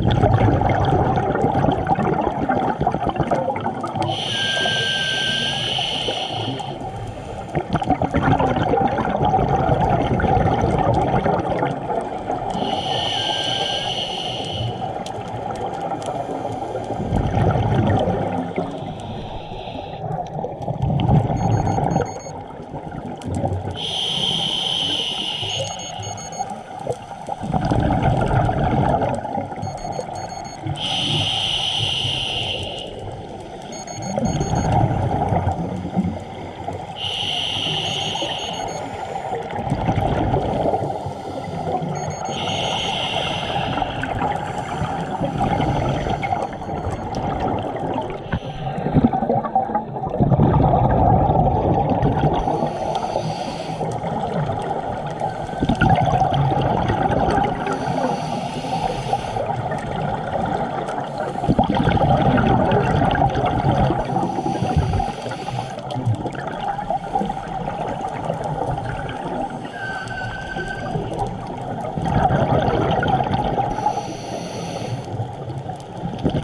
you you